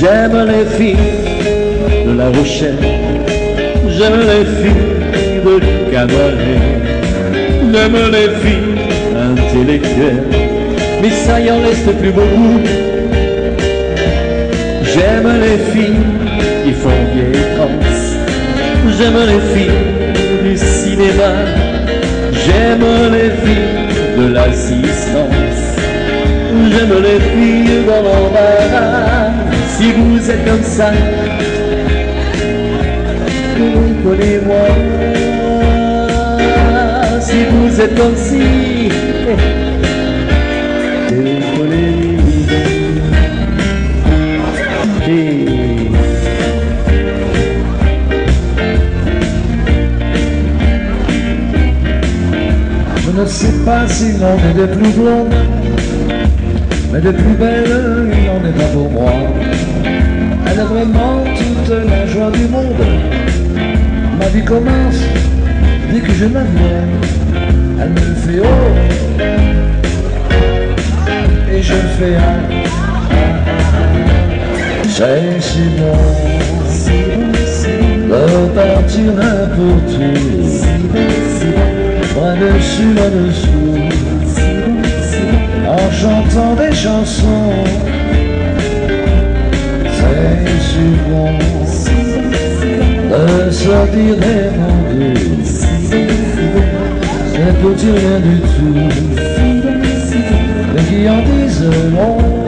J'aime les filles de La Rochelle, j'aime les filles de cabaret, j'aime les filles intellectuelles, mais ça y en reste plus beaucoup. J'aime les filles qui font vieille trans, j'aime les filles du cinéma, j'aime les filles de l'assistance, j'aime les filles dans l'embarras si vous êtes comme ça, téléphonez-moi. Si vous êtes comme si, téléphonez-moi. Je ne sais pas s'il en est des plus blondes, mais des plus belles, il n'en est pas pour moi. Elle a vraiment toute la joie du monde. Ma vie commence dès que je la. Elle me fait oh et je fais un. C'est si bon de partir n'importe où. Bras dessus, là-dessous, en chantant des chansons c'est bon de sortir des mondes. C'est dire rien du tout, mais qui en disent long.